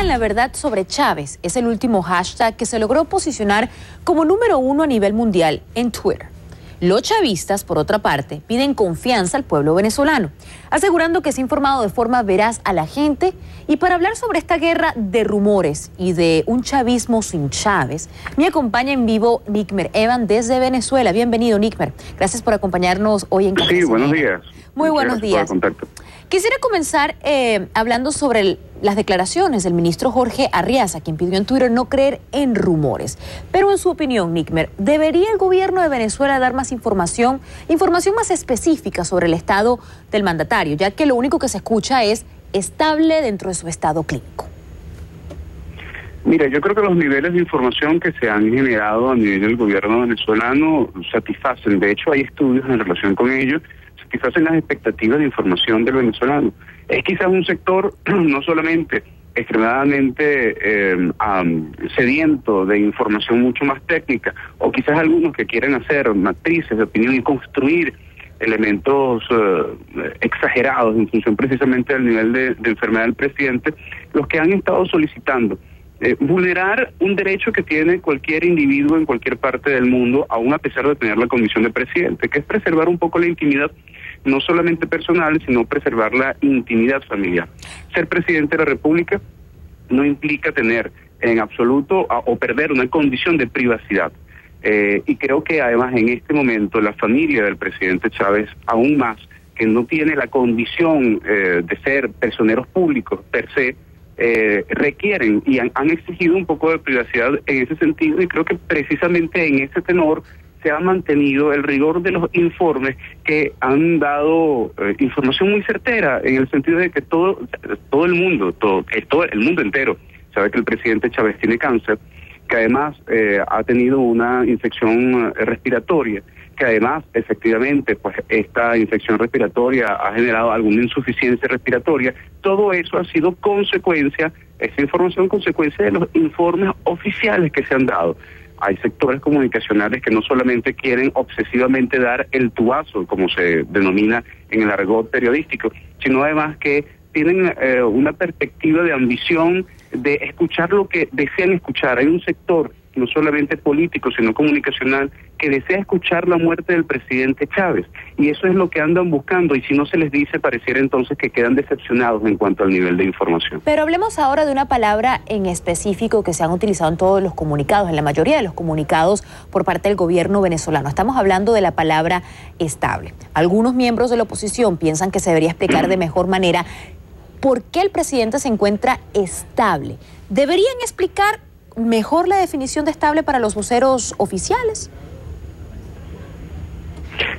Digan la verdad sobre Chávez es el último hashtag que se logró posicionar como número uno a nivel mundial en Twitter. Los chavistas, por otra parte, piden confianza al pueblo venezolano, asegurando que se ha informado de forma veraz a la gente. Y para hablar sobre esta guerra de rumores y de un chavismo sin Chávez, me acompaña en vivo Nickmer Evan desde Venezuela. Bienvenido, Nickmer. Gracias por acompañarnos hoy en Café Sí, buenos días. Muy buenos días. Quisiera comenzar eh, hablando sobre las declaraciones del ministro Jorge Arriaza, quien pidió en Twitter no creer en rumores. Pero en su opinión, Nickmer, ¿debería el gobierno de Venezuela dar más información, información más específica sobre el estado del mandatario, ya que lo único que se escucha es estable dentro de su estado clínico? Mira, yo creo que los niveles de información que se han generado a nivel del gobierno venezolano satisfacen. De hecho, hay estudios en relación con ello satisfacen las expectativas de información del venezolano. Es quizás un sector no solamente extremadamente eh, sediento de información mucho más técnica, o quizás algunos que quieren hacer matrices de opinión y construir elementos eh, exagerados en función precisamente del nivel de, enfermedad del presidente, los que han estado solicitando eh, vulnerar un derecho que tiene cualquier individuo en cualquier parte del mundo, aún a pesar de tener la condición de presidente, que es preservar un poco la intimidad no solamente personal, sino preservar la intimidad familiar. Ser presidente de la República no implica tener en absoluto o perder una condición de privacidad. Eh, y creo que además en este momento la familia del presidente Chávez, aún más, que no tiene la condición eh, de ser personeros públicos per se, eh, requieren y han, exigido un poco de privacidad en ese sentido y creo que precisamente en ese tenor se ha mantenido el rigor de los informes que han dado eh, información muy certera en el sentido de que todo todo el mundo todo el mundo entero sabe que el presidente Chávez tiene cáncer que además eh, ha tenido una infección eh, respiratoria que además efectivamente pues esta infección respiratoria ha generado alguna insuficiencia respiratoria. Todo eso ha sido consecuencia esa información consecuencia de los informes oficiales que se han dado. Hay sectores comunicacionales que no solamente quieren obsesivamente dar el tuazo, como se denomina en el argot periodístico, sino además que tienen eh, una perspectiva de ambición de escuchar lo que desean escuchar. Hay un sector no solamente político, sino comunicacional, que desea escuchar la muerte del presidente Chávez. Y eso es lo que andan buscando. Y si no se les dice, pareciera entonces que quedan decepcionados en cuanto al nivel de información. Pero hablemos ahora de una palabra en específico que se han utilizado en todos los comunicados, en la mayoría de los comunicados por parte del gobierno venezolano. Estamos hablando de la palabra estable. Algunos miembros de la oposición piensan que se debería explicar de mejor manera por qué el presidente se encuentra estable. ¿Deberían explicar mejor la definición de estable para los voceros oficiales?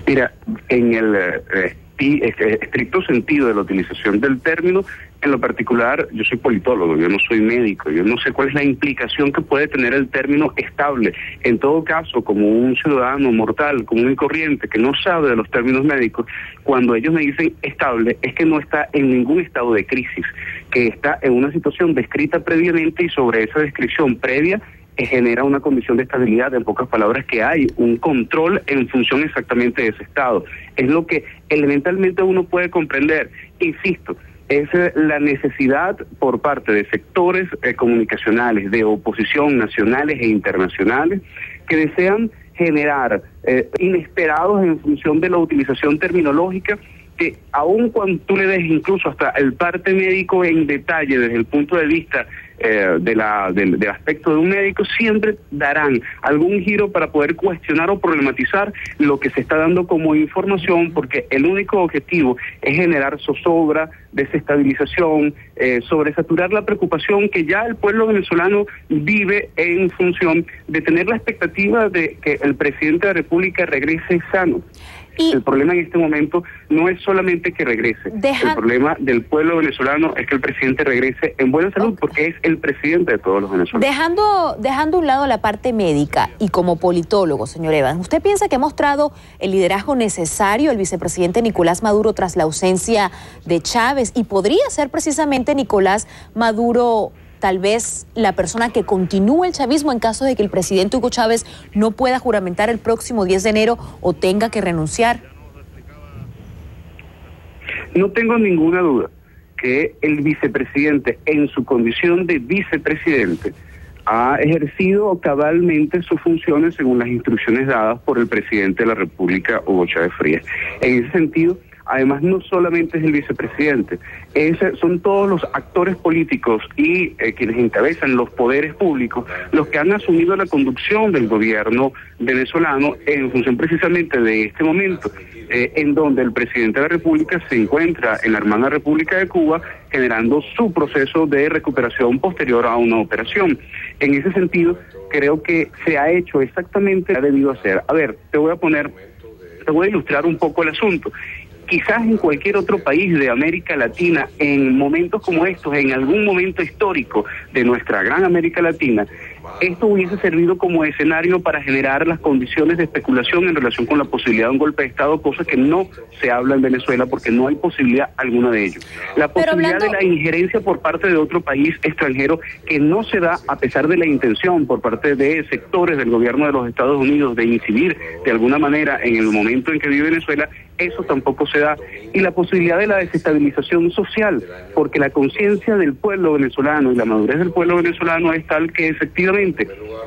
Mira, en el eh, estricto sentido de la utilización del término, en lo particular, yo soy politólogo, yo no soy médico, yo no sé cuál es la implicación que puede tener el término estable. En todo caso, como un ciudadano mortal, como un corriente que no sabe de los términos médicos, cuando ellos me dicen estable, es que no está en ningún estado de crisis, que está en una situación descrita previamente y sobre esa descripción previa genera una condición de estabilidad, en pocas palabras, que hay un control en función exactamente de ese estado. Es lo que elementalmente uno puede comprender. Insisto, es la necesidad por parte de sectores eh, comunicacionales, de oposición nacionales e internacionales, que desean generar eh, inesperados en función de la utilización terminológica que aun cuando tú le des incluso hasta el parte médico en detalle desde el punto de vista eh, de la, del, aspecto de un médico, siempre darán algún giro para poder cuestionar o problematizar lo que se está dando como información, porque el único objetivo es generar zozobra, desestabilización, eh, sobresaturar la preocupación que ya el pueblo venezolano vive en función de tener la expectativa de que el presidente de la República regrese sano. El problema en este momento no es solamente que regrese. El problema del pueblo venezolano es que el presidente regrese en buena salud porque es el presidente de todos los venezolanos. Dejando, dejando a un lado la parte médica y como politólogo, señor Evans, ¿usted piensa que ha mostrado el liderazgo necesario el vicepresidente Nicolás Maduro tras la ausencia de Chávez? Y podría ser precisamente Nicolás Maduro tal vez la persona que continúe el chavismo en caso de que el presidente Hugo Chávez no pueda juramentar el próximo 10 de enero o tenga que renunciar? No tengo ninguna duda que el vicepresidente, en su condición de vicepresidente, ha ejercido cabalmente sus funciones según las instrucciones dadas por el presidente de la República, Hugo Chávez Frías. En ese sentido, además no solamente es el vicepresidente, son todos los actores políticos y eh, quienes encabezan los poderes públicos los que han asumido la conducción del gobierno venezolano en función precisamente de este momento, eh, en donde el presidente de la República se encuentra en la hermana República de Cuba generando su proceso de recuperación posterior a una operación. En ese sentido, creo que se ha hecho exactamente lo que ha debido hacer. A ver, te voy a poner, te voy a ilustrar un poco el asunto quizás en cualquier otro país de América Latina, en momentos como estos, en algún momento histórico de nuestra gran América Latina, esto hubiese servido como escenario para generar las condiciones de especulación en relación con la posibilidad de un golpe de Estado, cosa que no se habla en Venezuela porque no hay posibilidad alguna de ello. La posibilidad de la injerencia por parte de otro país extranjero que no se da a pesar de la intención por parte de sectores del gobierno de los Estados Unidos de incidir de alguna manera en el momento en que vive Venezuela, eso tampoco se da. Y la posibilidad de la desestabilización social, porque la conciencia del pueblo venezolano y la madurez del pueblo venezolano es tal que efectivamente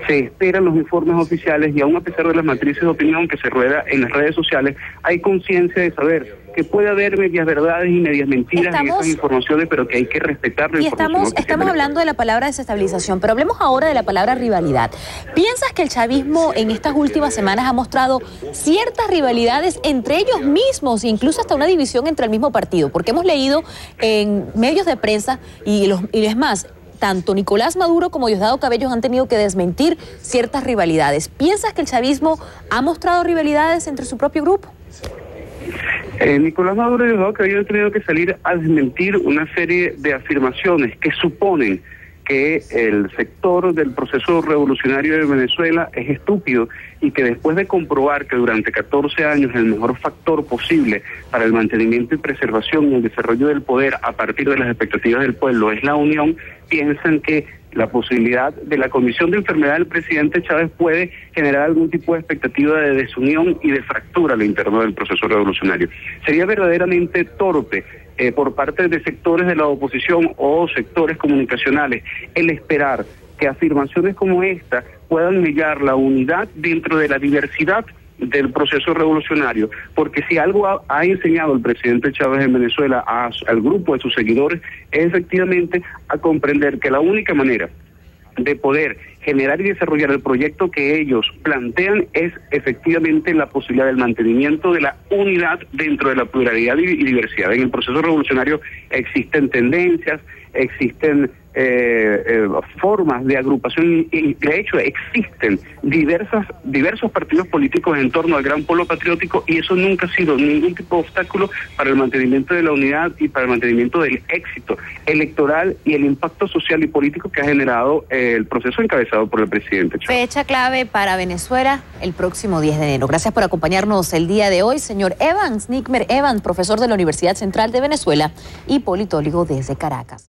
se esperan los informes oficiales y aún a pesar de las matrices de opinión que se rueda en las redes sociales, hay conciencia de saber que puede haber medias verdades y medias mentiras en esas informaciones, pero que hay que respetar la y Estamos, estamos hablando de la palabra desestabilización, pero hablemos ahora de la palabra rivalidad. ¿Piensas que el chavismo en estas últimas semanas ha mostrado ciertas rivalidades entre ellos mismos, incluso hasta una división entre el mismo partido? Porque hemos leído en medios de prensa y, los, y es más, tanto Nicolás Maduro como Diosdado Cabellos han tenido que desmentir ciertas rivalidades. ¿Piensas que el chavismo ha mostrado rivalidades entre su propio grupo? Eh, Nicolás Maduro y que habían tenido que salir a desmentir una serie de afirmaciones que suponen que el sector del proceso revolucionario de Venezuela es estúpido y que después de comprobar que durante 14 años el mejor factor posible para el mantenimiento y preservación y el desarrollo del poder a partir de las expectativas del pueblo es la unión, piensan que la posibilidad de la comisión de enfermedad del presidente Chávez puede generar algún tipo de expectativa de desunión y de fractura al interno del proceso revolucionario. Sería verdaderamente torpe eh, por parte de sectores de la oposición o sectores comunicacionales. El esperar que afirmaciones como esta puedan negar la unidad dentro de la diversidad del proceso revolucionario, porque si algo ha, enseñado el presidente Chávez en Venezuela al grupo de sus seguidores es efectivamente a comprender que la única manera de poder generar y desarrollar el proyecto que ellos plantean es efectivamente la posibilidad del mantenimiento de la unidad dentro de la pluralidad y diversidad. En el proceso revolucionario existen tendencias, existen eh, eh, formas de agrupación y de hecho existen diversas diversos partidos políticos en torno al gran polo patriótico y eso nunca ha sido ningún tipo de obstáculo para el mantenimiento de la unidad y para el mantenimiento del éxito electoral y el impacto social y político que ha generado eh, el proceso encabezado por el presidente. Fecha clave para Venezuela el próximo 10 de enero. Gracias por acompañarnos el día de hoy, señor Evans, Nickmer Evans, profesor de la Universidad Central de Venezuela y politólogo desde Caracas.